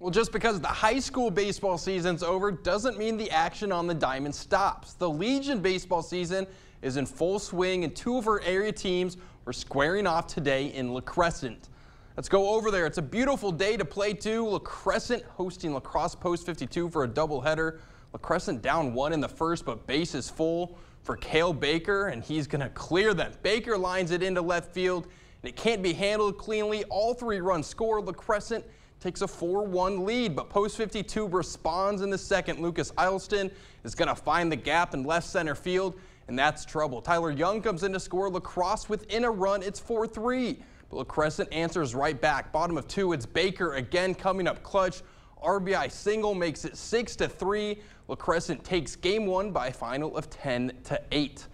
Well, just because the high school baseball season's over doesn't mean the action on the diamond stops. The Legion baseball season is in full swing and two of our area teams are squaring off today in La Crescent. Let's go over there. It's a beautiful day to play too. La Crescent hosting La Crosse Post 52 for a doubleheader. La Crescent down one in the first, but base is full for Kale Baker, and he's going to clear them. Baker lines it into left field, and it can't be handled cleanly. All three runs score. La Crescent takes a 4-1 lead, but Post 52 responds in the second. Lucas Eilston is going to find the gap in left center field, and that's trouble. Tyler Young comes in to score. La Crosse within a run. It's 4-3. But La Crescent answers right back. Bottom of two, it's Baker again coming up clutch. RBI single makes it 6 to 3. La Crescent takes game one by a final of 10 to 8.